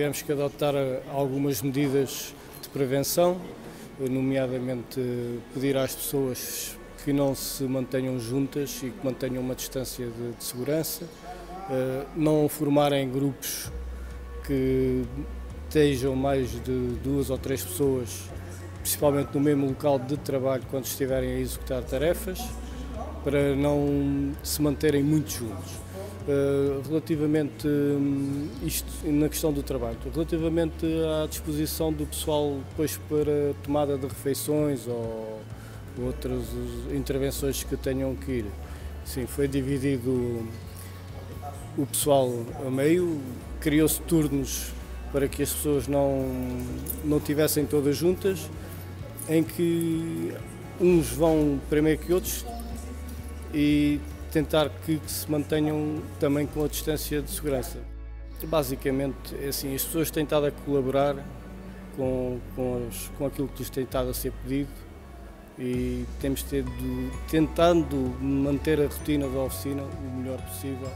Tivemos que adotar algumas medidas de prevenção, nomeadamente pedir às pessoas que não se mantenham juntas e que mantenham uma distância de, de segurança, eh, não formarem grupos que estejam mais de duas ou três pessoas, principalmente no mesmo local de trabalho quando estiverem a executar tarefas, para não se manterem muito juntos. Uh, relativamente um, isto na questão do trabalho, relativamente à disposição do pessoal depois para tomada de refeições ou outras intervenções que tenham que ir. Sim, foi dividido o pessoal a meio, criou-se turnos para que as pessoas não, não tivessem todas juntas, em que uns vão primeiro que outros e tentar que, se mantenham também com a distância de segurança. Basicamente, é assim, as pessoas têm estado a colaborar com, com, as, com aquilo que lhes tem estado a ser pedido e temos tido, tentando manter a rotina da oficina o melhor possível